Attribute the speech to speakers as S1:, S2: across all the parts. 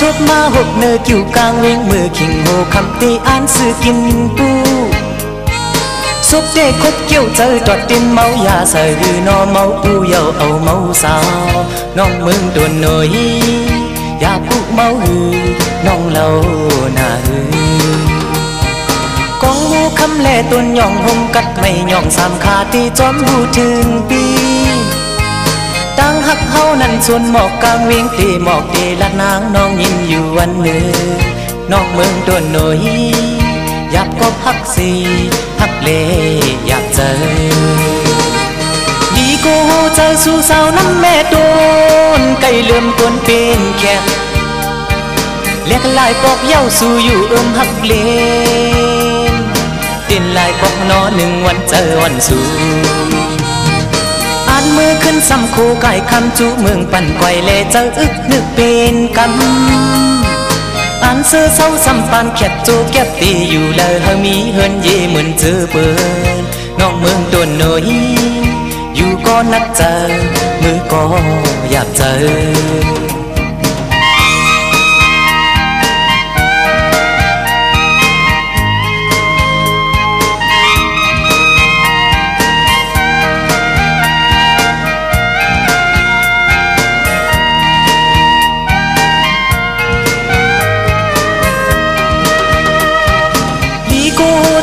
S1: ทบมาหกเนอกิ่วกลางเวงมือขิงโหคำตีอ่านซื้อกินปูสุกเด็กคบเกี่ยวเจอจอดตินเมายาใส่หือน นั่นส่วนหมอกกลางเวียงตีหมอกตีละนางน้องยิ้มอยู่วันเนื้อน้องเมืองตัวหน่อยอยากกบหักสีหักเลอยากเจอดีกูเจอสู่สาวน้ำแม่โดนไก่เลื่อมตวนเป็นแค่เรียกลายปอกเย้าสู่อยู่เอิมหักเลนเต้นลายปอกนอหนึ่งวันเจอวันสู่ ขึ้นซ้ำคู่ไก่คำจูเมืองปั่นไกวเลเจออึกนึกเป็นกำอันเสื้อเศร้าซ้ำปานแคบจูแก็บตีอยู่เลยเฮามีเฮินเย่เหมือนเจอเปินน้องเมืองตัวหน่อยอยู่ก็นัดเจอมือก็อยากเจอ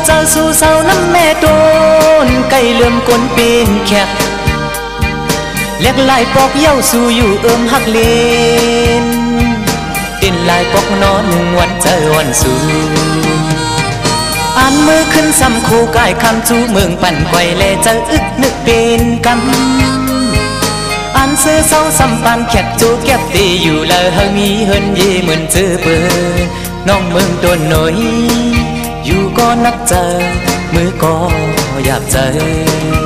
S1: เจ้าสู่เศร้าน้ำแม่โดนไก่เลื่อมกลเป็นแคบเล็กลายปอกเย้าสู่อยู่เอิมหักเลนต้นลายปอกนอนหนึ่งวันเจอวันสู่อ่านมือขึ้นซ้ำคู่กายคำจูเมืองปั่นไกวแลเจออึกนึกเป็นกำอ่านเสื้อเศร้าซ้ำปานแคบจูแก็บตีอยู่แล้วเฮมีเฮินเย่เหมือนเจอเปิดน้องเมืองตัวหน่อย อยู่ก็นักเจอมือก็อยากเจอ